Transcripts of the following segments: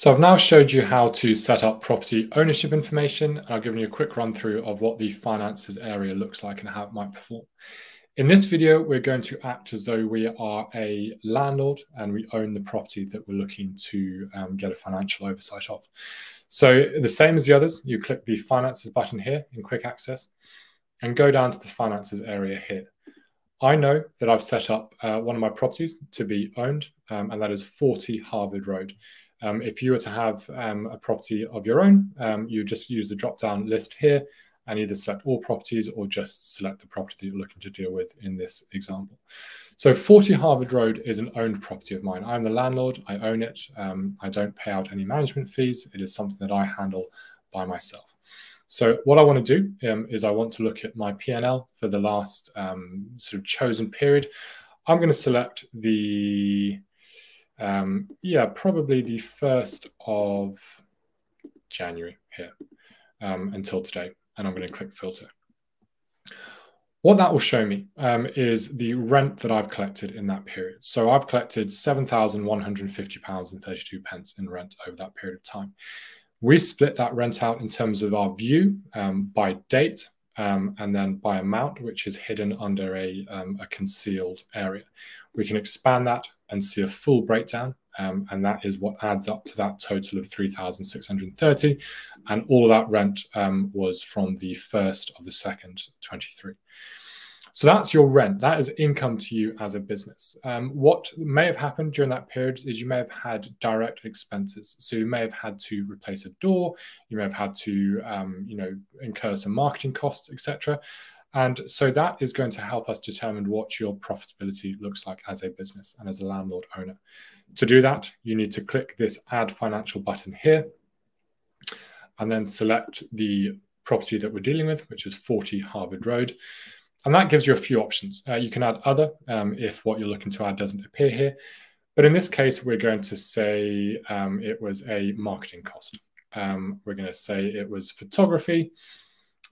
So I've now showed you how to set up property ownership information. And I've given you a quick run through of what the finances area looks like and how it might perform. In this video, we're going to act as though we are a landlord and we own the property that we're looking to um, get a financial oversight of. So the same as the others, you click the finances button here in quick access and go down to the finances area here. I know that I've set up uh, one of my properties to be owned, um, and that is 40 Harvard Road. Um, if you were to have um, a property of your own, um, you just use the drop down list here and either select all properties or just select the property that you're looking to deal with in this example. So 40 Harvard Road is an owned property of mine. I'm the landlord, I own it. Um, I don't pay out any management fees. It is something that I handle by myself. So what I want to do um, is I want to look at my PNL for the last um, sort of chosen period. I'm going to select the um, yeah, probably the 1st of January here um, until today. And I'm going to click filter. What that will show me um, is the rent that I've collected in that period. So I've collected £7,150 and 32 pence in rent over that period of time. We split that rent out in terms of our view um, by date um, and then by amount, which is hidden under a, um, a concealed area. We can expand that and see a full breakdown. Um, and that is what adds up to that total of 3,630. And all of that rent um, was from the first of the second 23. So that's your rent. That is income to you as a business. Um, what may have happened during that period is you may have had direct expenses. So you may have had to replace a door. You may have had to, um, you know, incur some marketing costs, etc. And so that is going to help us determine what your profitability looks like as a business and as a landlord owner. To do that, you need to click this Add Financial button here and then select the property that we're dealing with, which is 40 Harvard Road. And that gives you a few options. Uh, you can add other um, if what you're looking to add doesn't appear here. But in this case, we're going to say um, it was a marketing cost. Um, we're going to say it was photography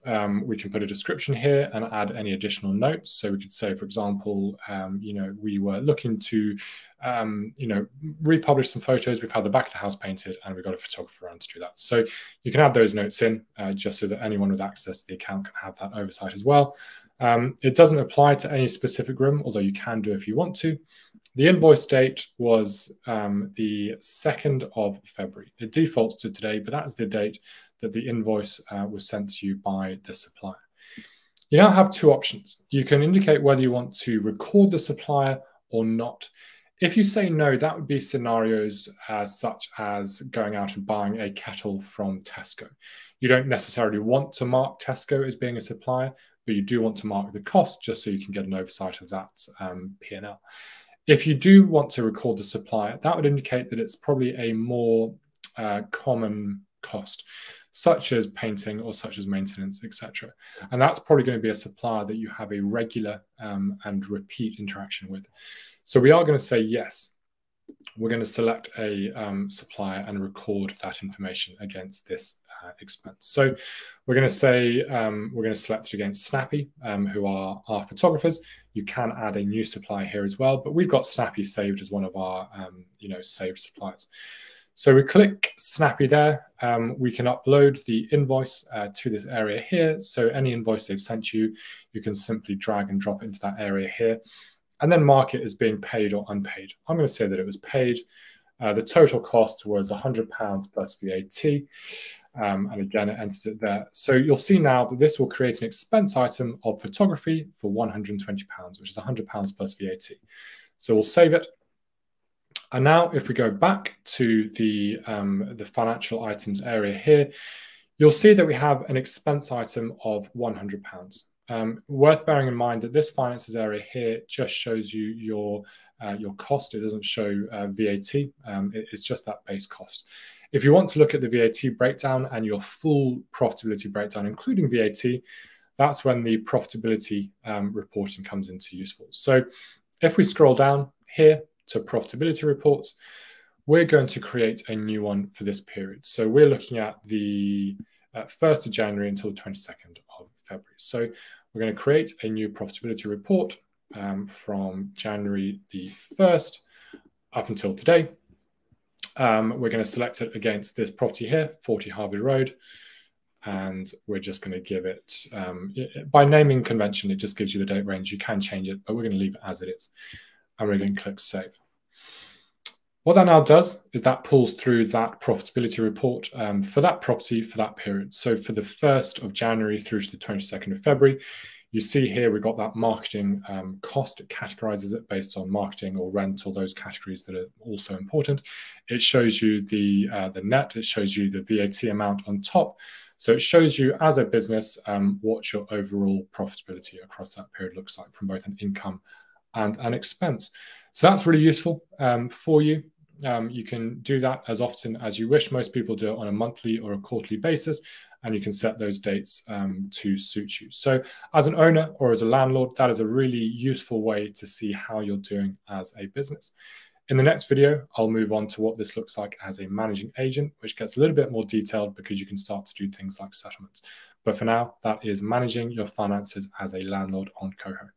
um, we can put a description here and add any additional notes. So we could say, for example, um, you know, we were looking to, um, you know, republish some photos. We've had the back of the house painted and we've got a photographer around to do that. So you can add those notes in uh, just so that anyone with access to the account can have that oversight as well. Um, it doesn't apply to any specific room, although you can do if you want to. The invoice date was um, the 2nd of February. It defaults to today, but that is the date that the invoice uh, was sent to you by the supplier. You now have two options. You can indicate whether you want to record the supplier or not. If you say no, that would be scenarios uh, such as going out and buying a kettle from Tesco. You don't necessarily want to mark Tesco as being a supplier, but you do want to mark the cost just so you can get an oversight of that um, P&L. If you do want to record the supplier, that would indicate that it's probably a more uh, common cost such as painting or such as maintenance, etc. And that's probably going to be a supplier that you have a regular um, and repeat interaction with. So we are going to say yes. We're going to select a um, supplier and record that information against this uh, expense. So we're going to say um, we're going to select it against Snappy, um, who are our photographers. You can add a new supplier here as well, but we've got Snappy saved as one of our um, you know saved suppliers. So we click Snappy there. Um, we can upload the invoice uh, to this area here. So any invoice they've sent you, you can simply drag and drop into that area here and then mark it as being paid or unpaid. I'm going to say that it was paid. Uh, the total cost was £100 plus VAT. Um, and again, it enters it there. So you'll see now that this will create an expense item of photography for £120, which is £100 plus VAT. So we'll save it and now if we go back to the, um, the financial items area here, you'll see that we have an expense item of £100. Um, worth bearing in mind that this finances area here just shows you your uh, your cost. It doesn't show uh, VAT. Um, it, it's just that base cost. If you want to look at the VAT breakdown and your full profitability breakdown, including VAT, that's when the profitability um, reporting comes into useful. So if we scroll down here, to profitability reports, we're going to create a new one for this period. So we're looking at the uh, 1st of January until the 22nd of February. So we're going to create a new profitability report um, from January the 1st up until today. Um, we're going to select it against this property here, 40 Harvard Road. And we're just going to give it, um, by naming convention, it just gives you the date range. You can change it, but we're going to leave it as it is. And we're going to click save. What that now does is that pulls through that profitability report um, for that property for that period. So for the 1st of January through to the 22nd of February, you see here we've got that marketing um, cost. It categorizes it based on marketing or rent or those categories that are also important. It shows you the, uh, the net. It shows you the VAT amount on top. So it shows you as a business um, what your overall profitability across that period looks like from both an income and an expense. So that's really useful um, for you. Um, you can do that as often as you wish. Most people do it on a monthly or a quarterly basis, and you can set those dates um, to suit you. So, as an owner or as a landlord, that is a really useful way to see how you're doing as a business. In the next video, I'll move on to what this looks like as a managing agent, which gets a little bit more detailed because you can start to do things like settlements. But for now, that is managing your finances as a landlord on Coho.